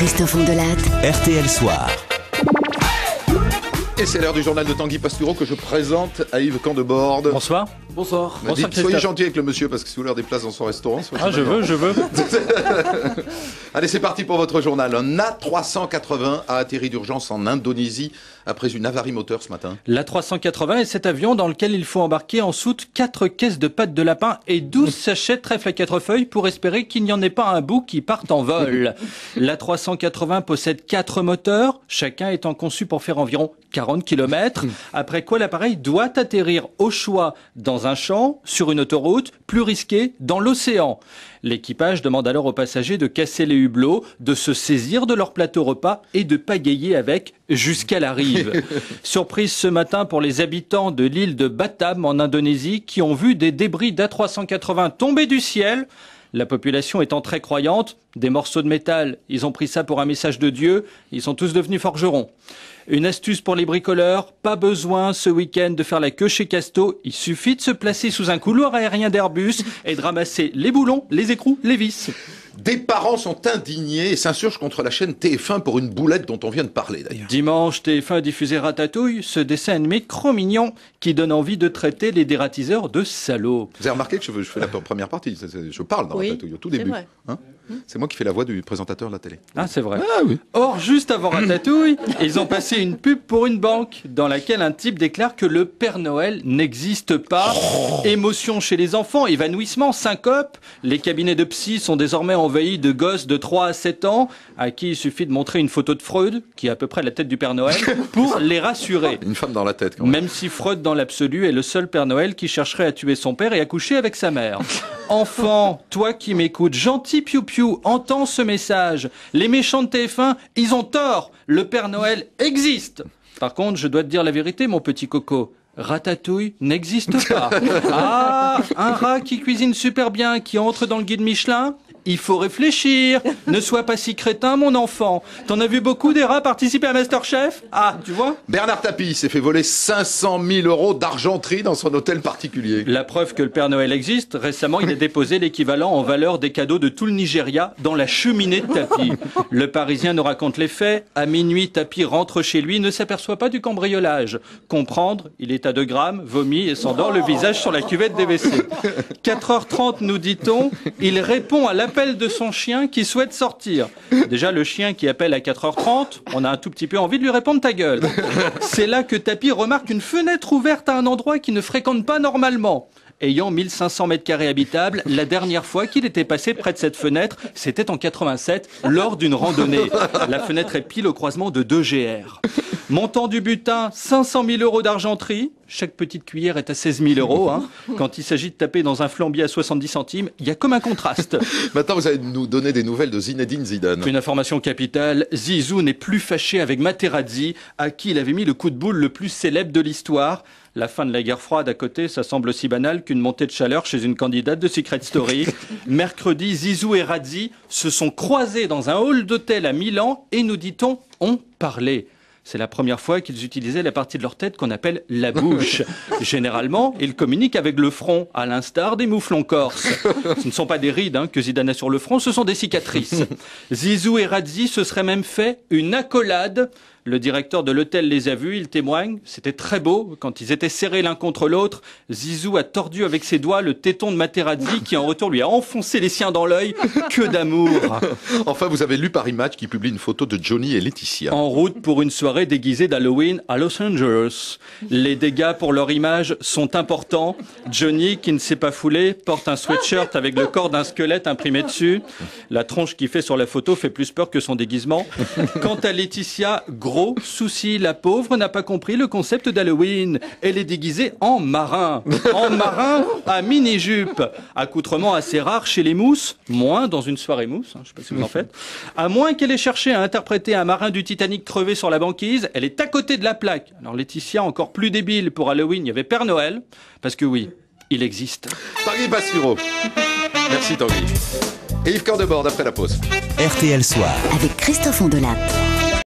Christophe Ondelatte. RTL Soir. Et c'est l'heure du journal de Tanguy Pastureau que je présente à Yves Candebord. Bonsoir. Bonsoir. Dit, Bonsoir, soyez gentil avec le monsieur parce que si vous voulez avoir des places dans son restaurant. soyez Ah, je veux, je veux. Allez, c'est parti pour votre journal. Un A380 a atterri d'urgence en Indonésie après une avarie moteur ce matin. La 380 est cet avion dans lequel il faut embarquer en soute 4 caisses de pâtes de lapin et 12 sachets de trèfle à 4 feuilles pour espérer qu'il n'y en ait pas un bout qui parte en vol. La 380 possède 4 moteurs, chacun étant conçu pour faire environ 40 km, après quoi l'appareil doit atterrir au choix dans un champ, sur une autoroute, plus risqué, dans l'océan. L'équipage demande alors aux passagers de casser les hublots, de se saisir de leur plateau repas et de pagayer avec jusqu'à la rive. Surprise ce matin pour les habitants de l'île de Batam en Indonésie qui ont vu des débris d'A380 tomber du ciel. La population étant très croyante, des morceaux de métal, ils ont pris ça pour un message de Dieu, ils sont tous devenus forgerons. Une astuce pour les bricoleurs, pas besoin ce week-end de faire la queue chez Casto, il suffit de se placer sous un couloir aérien d'Airbus et de ramasser les boulons, les écrous, les vis. Des parents sont indignés et s'insurgent contre la chaîne TF1 pour une boulette dont on vient de parler d'ailleurs. Dimanche, TF1 a diffusé Ratatouille, ce dessin animé trop mignon qui donne envie de traiter les dératiseurs de salauds. Vous avez remarqué que je, je fais la première partie, je parle dans Oui, Ratatouille au tout c'est début. vrai. Hein c'est moi qui fais la voix du présentateur de la télé. Ah, c'est vrai. Or, juste avant Ratatouille, ils ont passé une pub pour une banque dans laquelle un type déclare que le Père Noël n'existe pas. Émotion chez les enfants, évanouissement, syncope. Les cabinets de psy sont désormais envahis de gosses de 3 à 7 ans à qui il suffit de montrer une photo de Freud, qui est à peu près la tête du Père Noël, pour les rassurer. Une femme dans la tête quand même. Même si Freud, dans l'absolu, est le seul Père Noël qui chercherait à tuer son père et à coucher avec sa mère. Enfant, toi qui m'écoutes, gentil piou-piou, entends ce message. Les méchants de TF1, ils ont tort. Le Père Noël existe. Par contre, je dois te dire la vérité, mon petit coco. Ratatouille n'existe pas. Ah, un rat qui cuisine super bien, qui entre dans le guide Michelin il faut réfléchir. Ne sois pas si crétin, mon enfant. T'en as vu beaucoup des rats participer à Masterchef? Ah, tu vois? Bernard Tapie s'est fait voler 500 000 euros d'argenterie dans son hôtel particulier. La preuve que le Père Noël existe, récemment, il a déposé l'équivalent en valeur des cadeaux de tout le Nigeria dans la cheminée de Tapi. Le Parisien nous raconte les faits. À minuit, Tapi rentre chez lui, ne s'aperçoit pas du cambriolage. Comprendre, il est à 2 grammes, vomit et s'endort le visage sur la cuvette des WC. 4h30, nous dit-on, il répond à l'appel de son chien qui souhaite sortir. Déjà, le chien qui appelle à 4h30, on a un tout petit peu envie de lui répondre ta gueule. C'est là que Tapi remarque une fenêtre ouverte à un endroit qu'il ne fréquente pas normalement. Ayant 1500 mètres carrés habitables, la dernière fois qu'il était passé près de cette fenêtre, c'était en 87, lors d'une randonnée. La fenêtre est pile au croisement de deux GR. Montant du butin, 500 000 euros d'argenterie. Chaque petite cuillère est à 16 000 euros. hein. Quand il s'agit de taper dans un flambier à 70 centimes, il y a comme un contraste. Maintenant, vous allez nous donner des nouvelles de Zinedine Zidane. Une information capitale, Zizou n'est plus fâché avec Materazzi, à qui il avait mis le coup de boule le plus célèbre de l'histoire. La fin de la guerre froide à côté, ça semble aussi banal qu'une montée de chaleur chez une candidate de Secret Story. Mercredi, Zizou et Razzi se sont croisés dans un hall d'hôtel à Milan et nous dit-on, ont parlé. C'est la première fois qu'ils utilisaient la partie de leur tête qu'on appelle la bouche. Généralement, ils communiquent avec le front, à l'instar des mouflons corses. Ce ne sont pas des rides hein, que Zidane a sur le front, ce sont des cicatrices. Zizou et Radzi se seraient même fait une accolade. Le directeur de l'hôtel les a vus, il témoigne, c'était très beau, quand ils étaient serrés l'un contre l'autre, Zizou a tordu avec ses doigts le téton de Materazzi qui en retour lui a enfoncé les siens dans l'œil. Que d'amour Enfin, vous avez lu Paris Match qui publie une photo de Johnny et Laetitia. En route pour une soirée déguisée d'Halloween à Los Angeles. Les dégâts pour leur image sont importants. Johnny, qui ne s'est pas foulé, porte un sweatshirt avec le corps d'un squelette imprimé dessus. La tronche qui fait sur la photo fait plus peur que son déguisement. Quant à Laetitia, gros souci, la pauvre n'a pas compris le concept d'Halloween. Elle est déguisée en marin. En marin à mini-jupe. Accoutrement assez rare chez les mousses, moins dans une soirée mousse, hein, je sais pas si vous en faites. À moins qu'elle ait cherché à interpréter un marin du Titanic crevé sur la banquise, elle est à côté de la plaque. Alors Laetitia, encore plus débile pour Halloween, il y avait Père Noël, parce que oui, il existe. Tanguy Bastureau. Merci Tanguy. Et Yves Candebord après la pause. RTL Soir. Avec Christophe Ondelatte.